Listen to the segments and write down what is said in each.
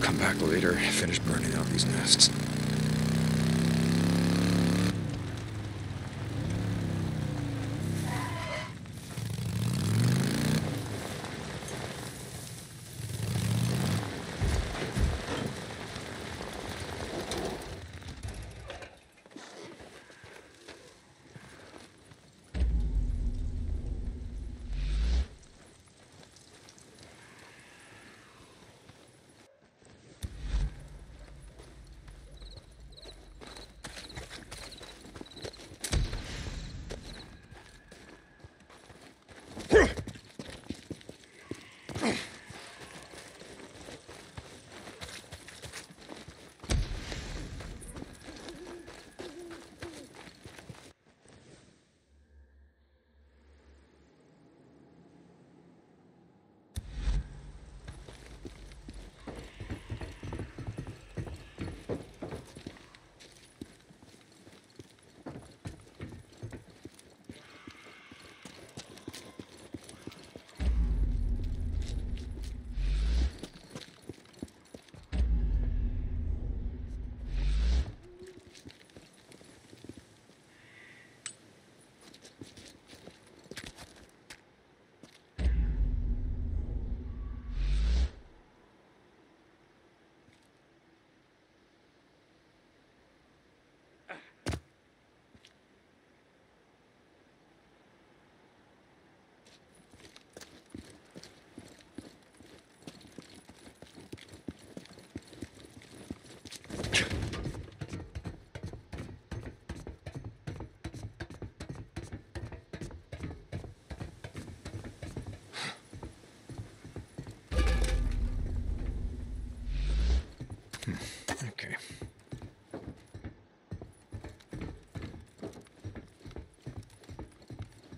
I'll come back later, finish burning out these nests.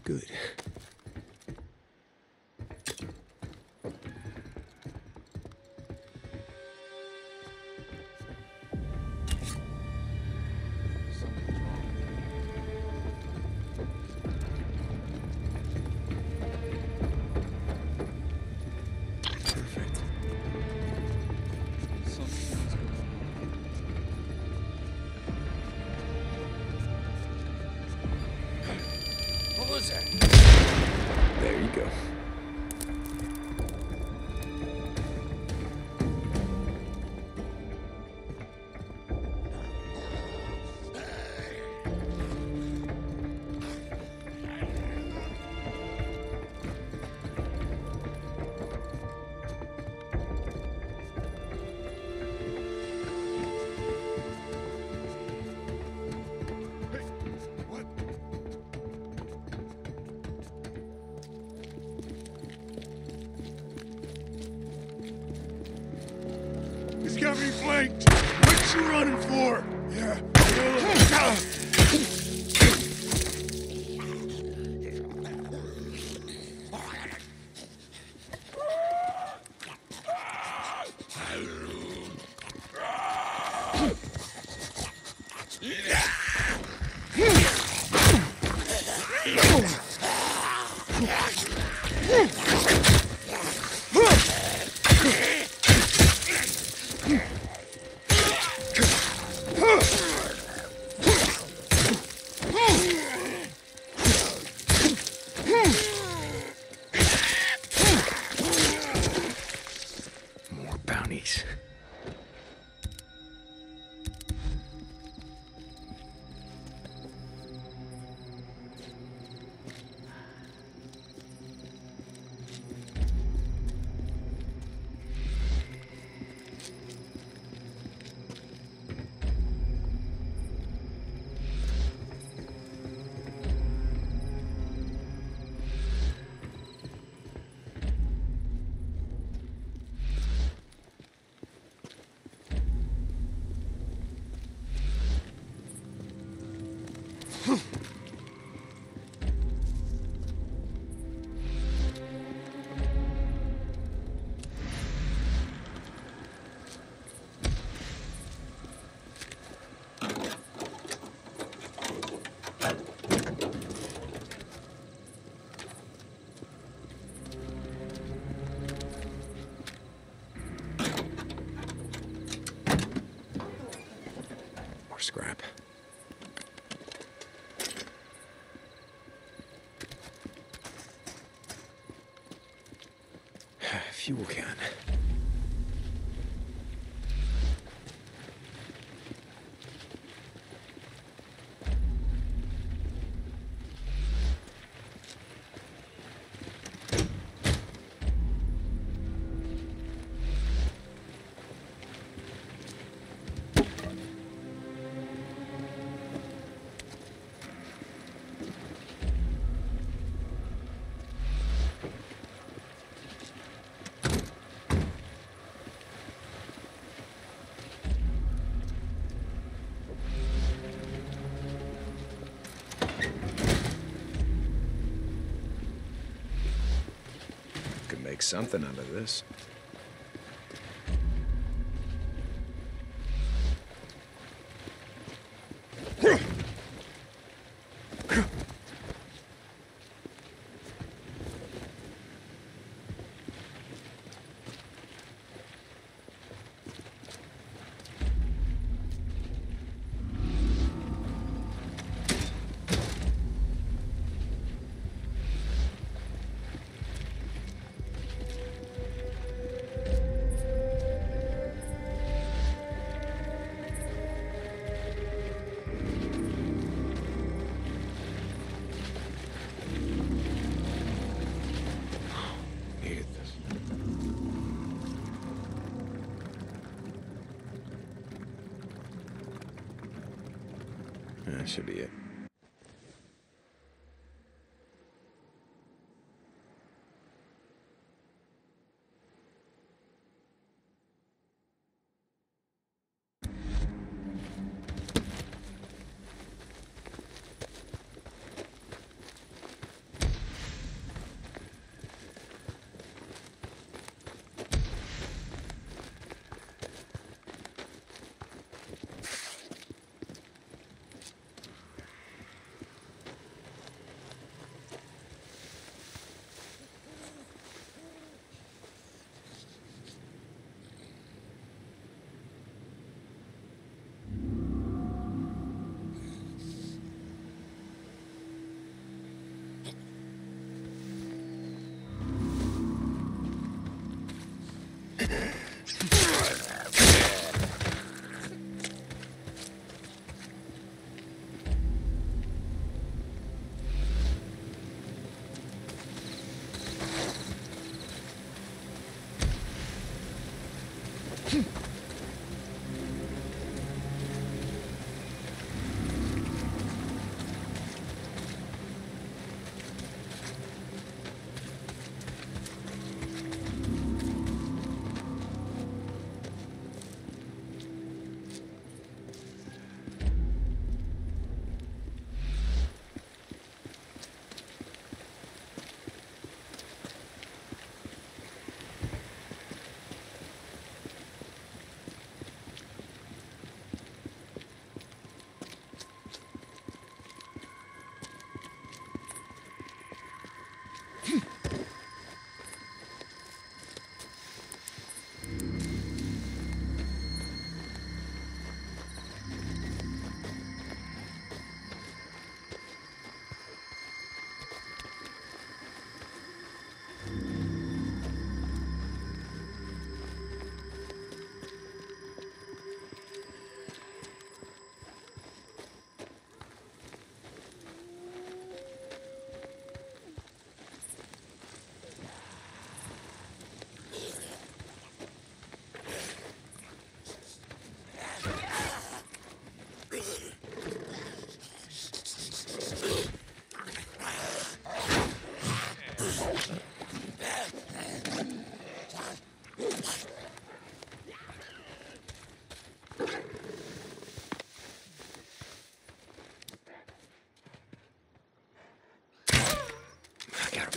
Good. Flanked. What you running for? Fuel can. Make something out of this.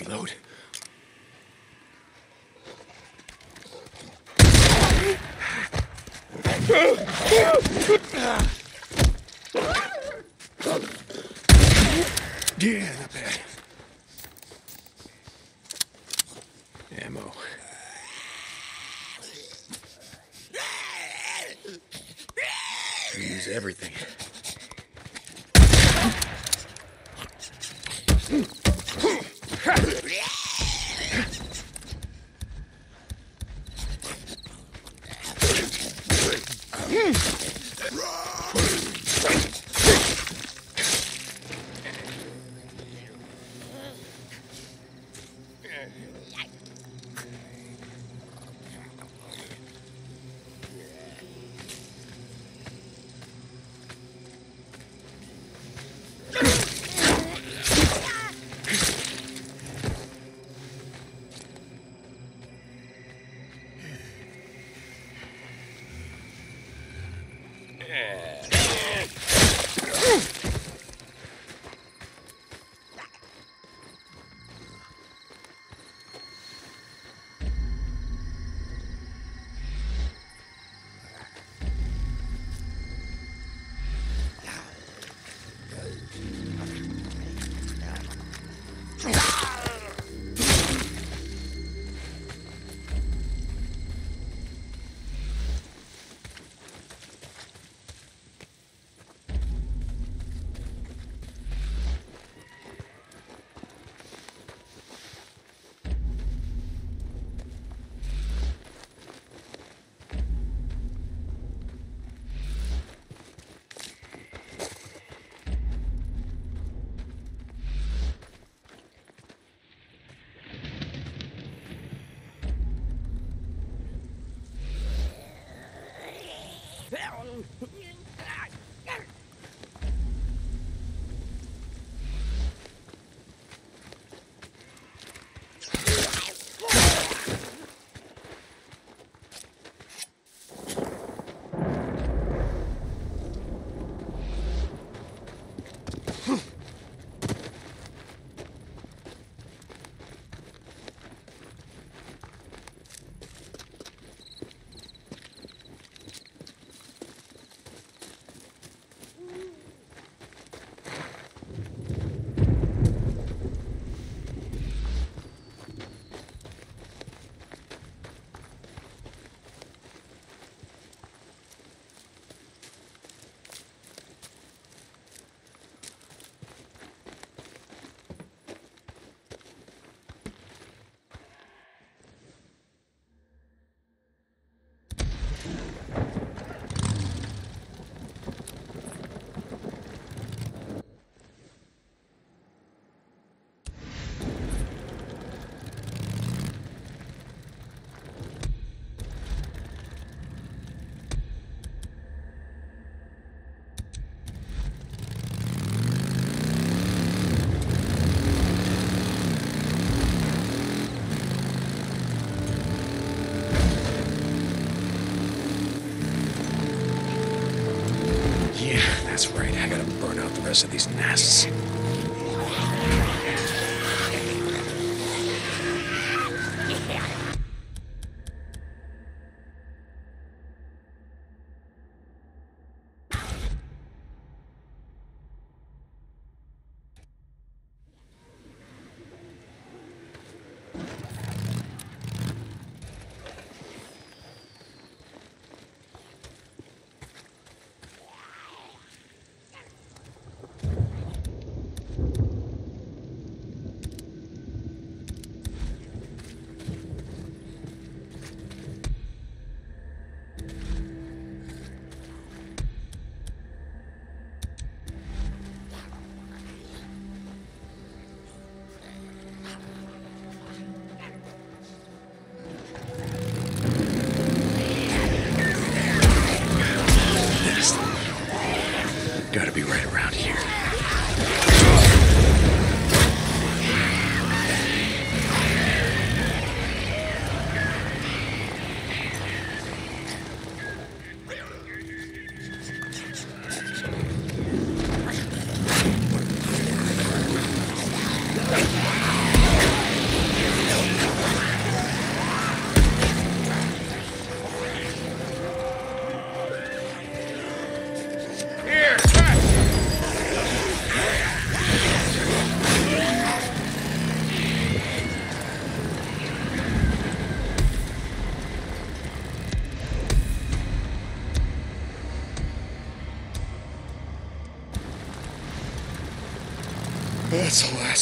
Reload. Huh. nests.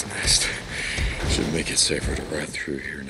Nest. Should make it safer to ride through here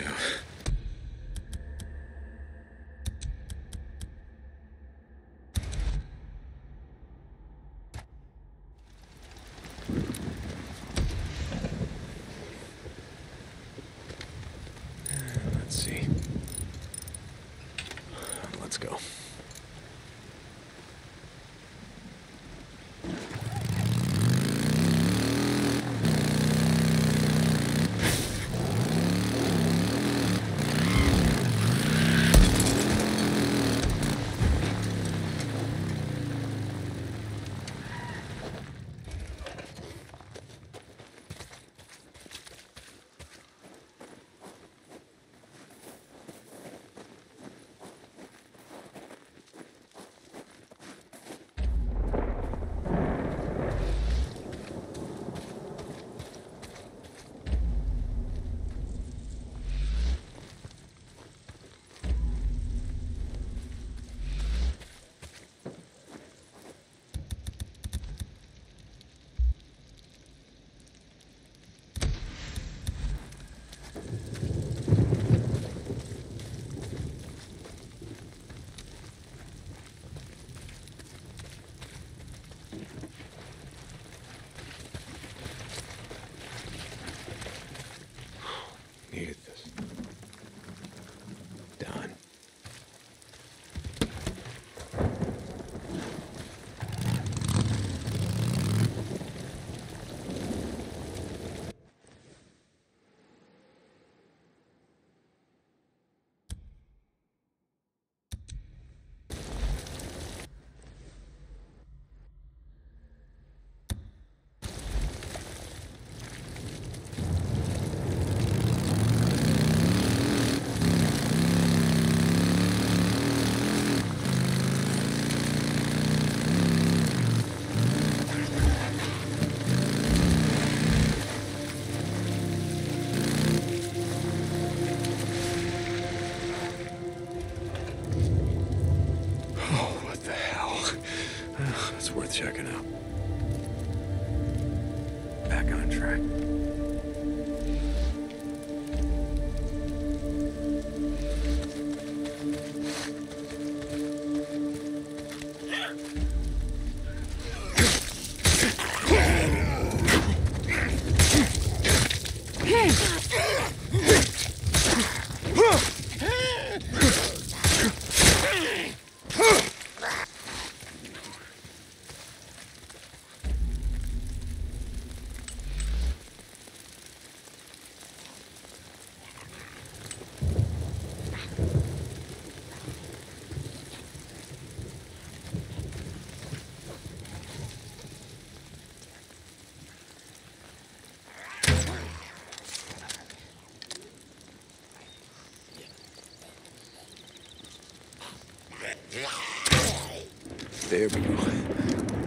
There we go.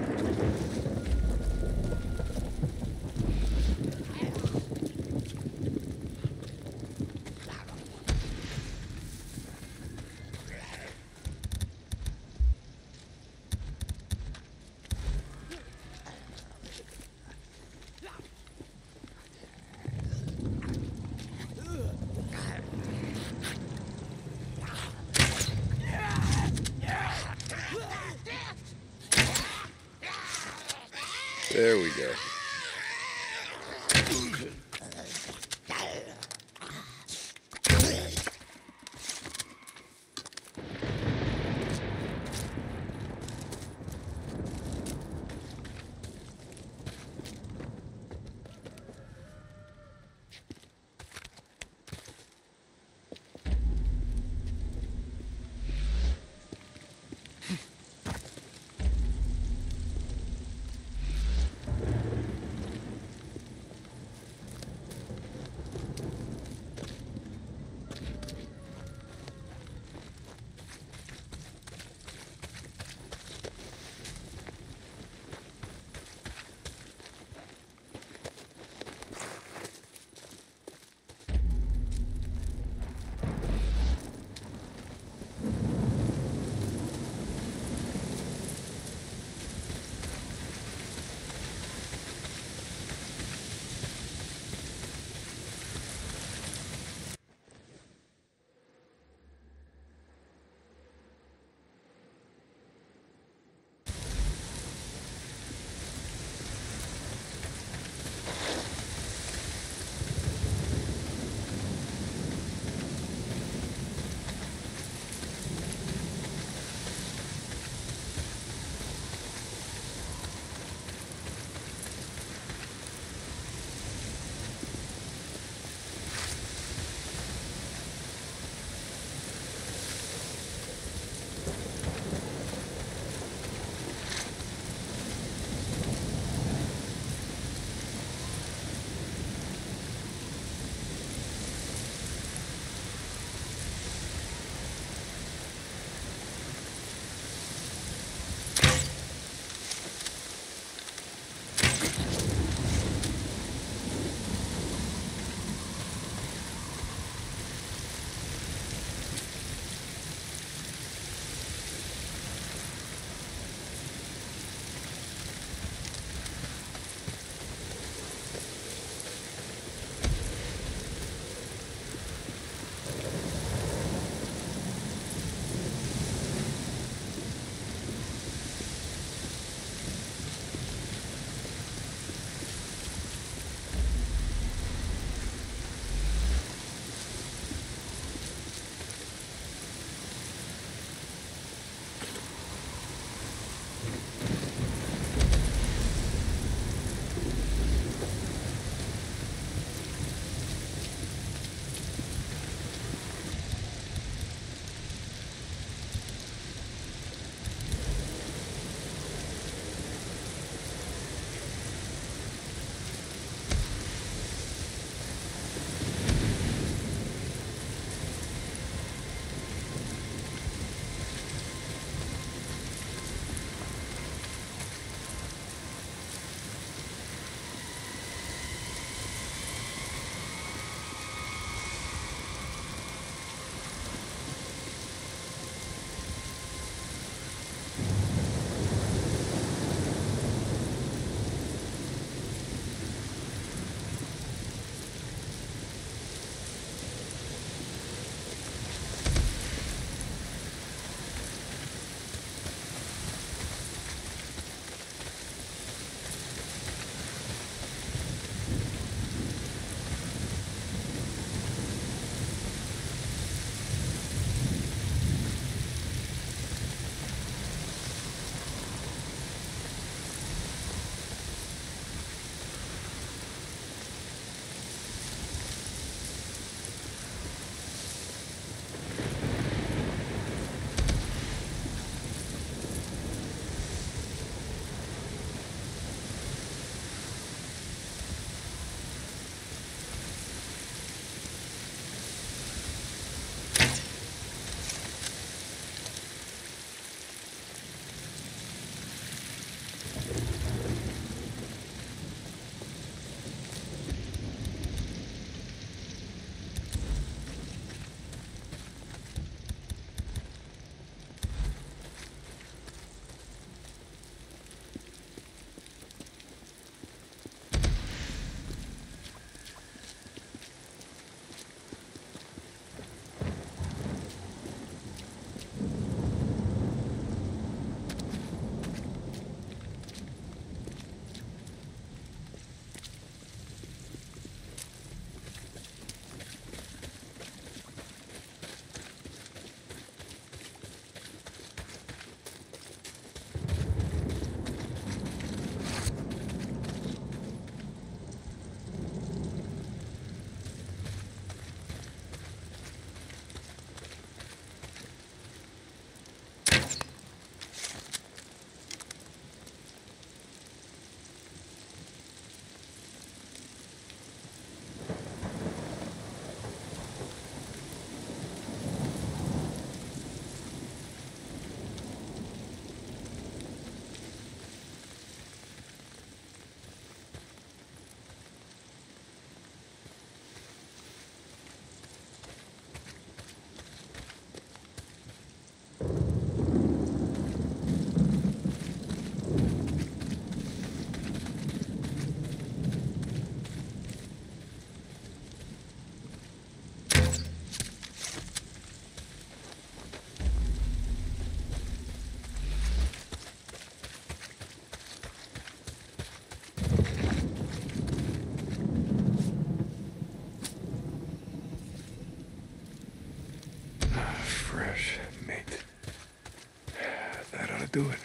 Do it.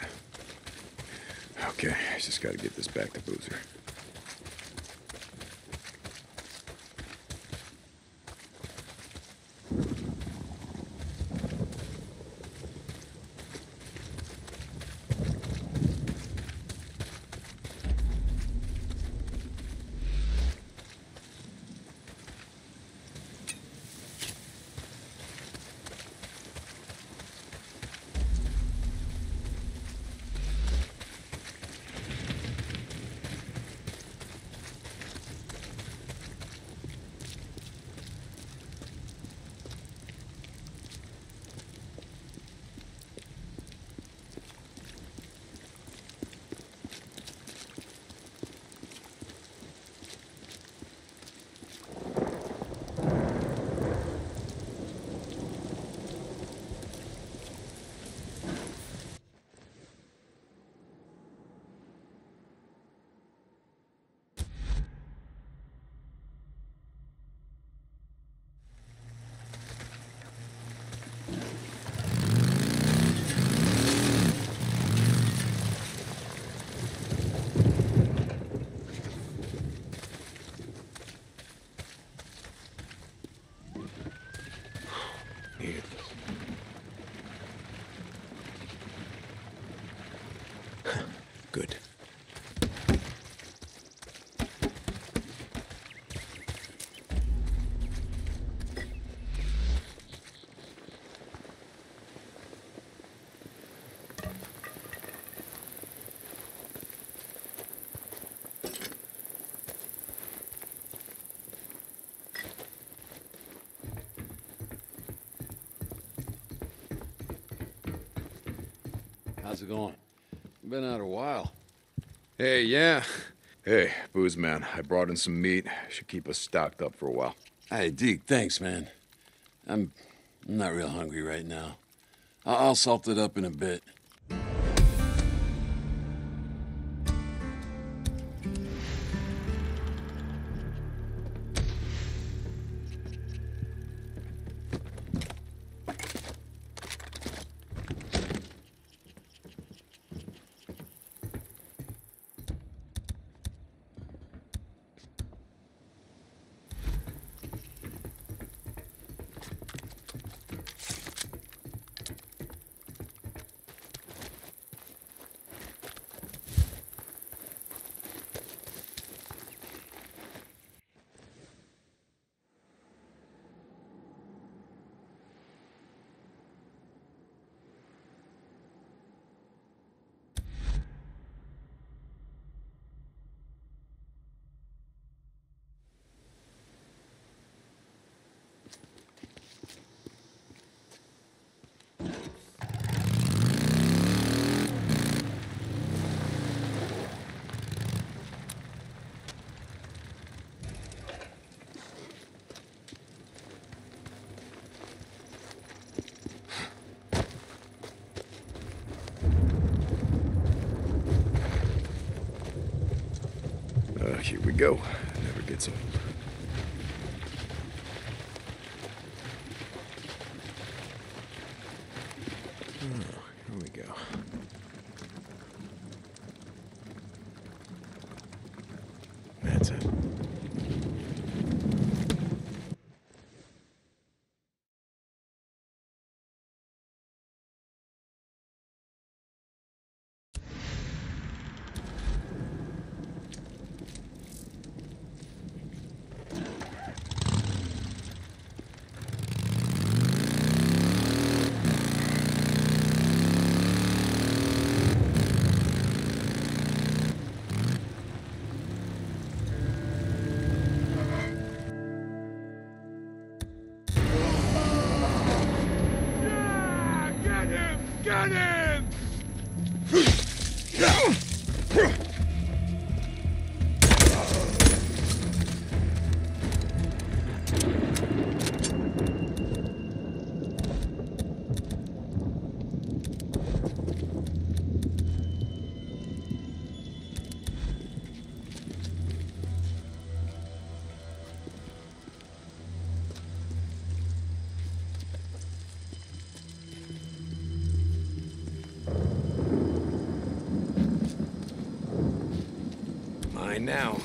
Okay, I just gotta get this back to Boozer. Needed this. Good. How's it going? Been out a while. Hey, yeah. Hey, Booze Man, I brought in some meat. Should keep us stocked up for a while. Hey, Deek, thanks, man. I'm I'm not real hungry right now. I- I'll salt it up in a bit. Go. Never gets old. Now,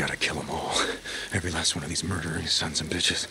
gotta kill them all. Every last one of these murdering sons and bitches.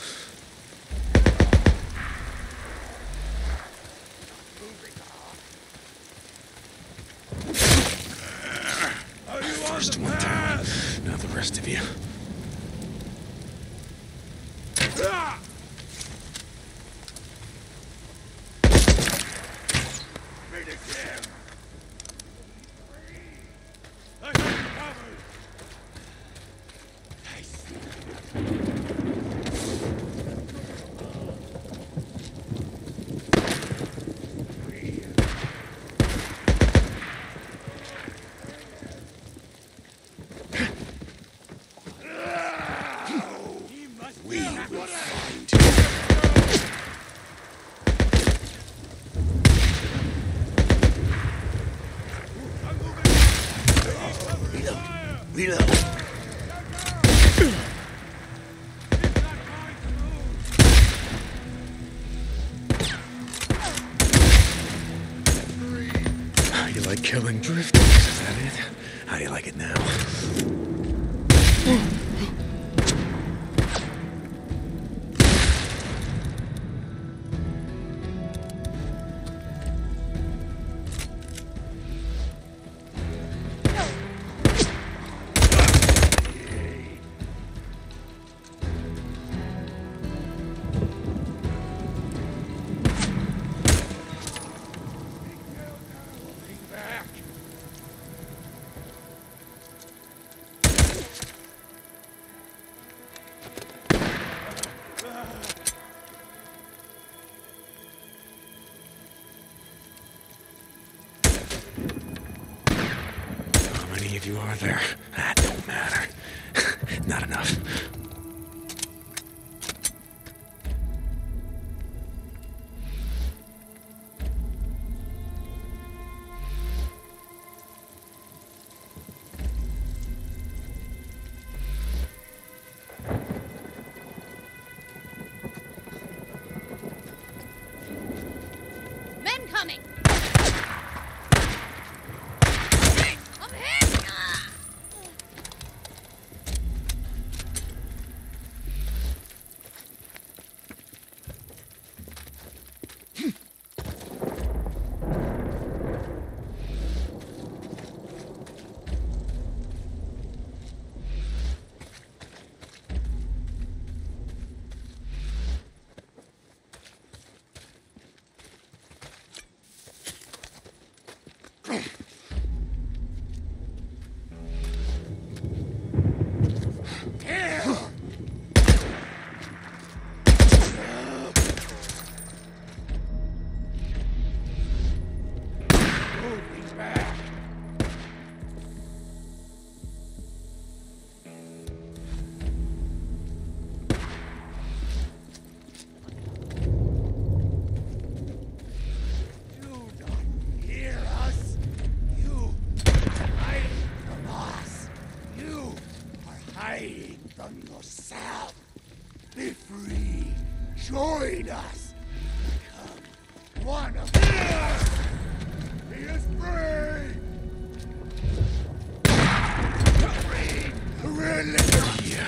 Release. Yeah,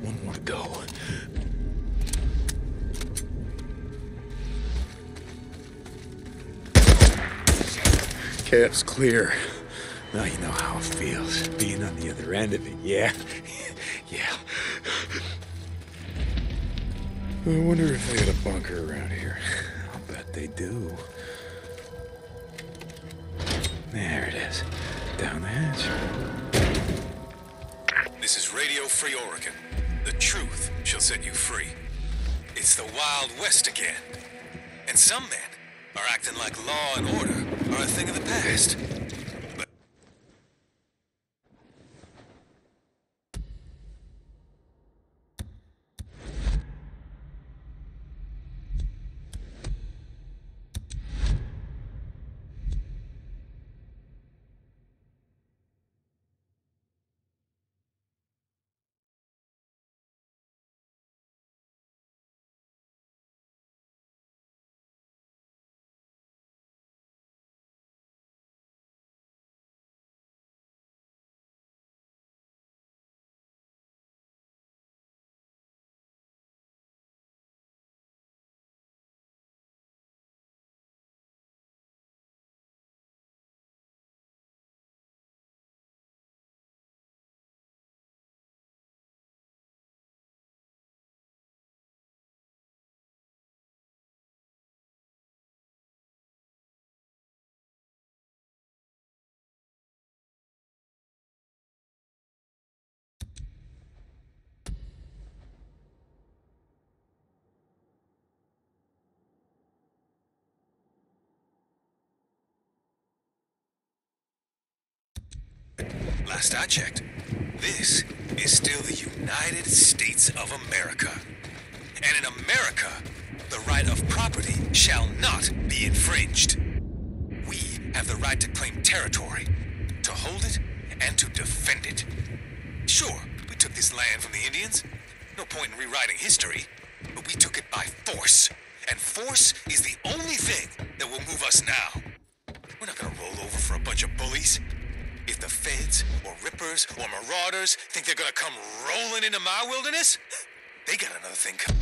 one more to go. Camp's clear. Now you know how it feels being on the other end of it, yeah? yeah. I wonder if they got a bunker around here. I'll bet they do. There it is. Down the hatch. Radio Free Oregon. The truth shall set you free. It's the Wild West again. And some men are acting like law and order are a thing of the past. Last I checked. This is still the United States of America. And in America, the right of property shall not be infringed. We have the right to claim territory, to hold it, and to defend it. Sure, we took this land from the Indians. No point in rewriting history. But we took it by force. And force is the only thing that will move us now. We're not gonna roll over for a bunch of bullies. Feds, or rippers, or marauders think they're gonna come rolling into my wilderness, they got another thing coming.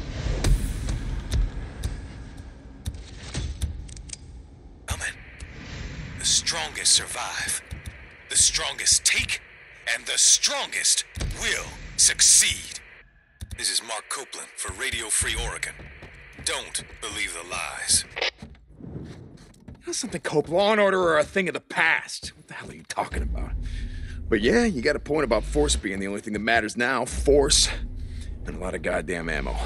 The strongest survive. The strongest take, and the strongest will succeed. This is Mark Copeland for Radio Free Oregon. Don't believe the lies. That's something Cope. Law and order are a thing of the past. What the hell are you talking about? But yeah, you got a point about force being the only thing that matters now. Force. And a lot of goddamn ammo.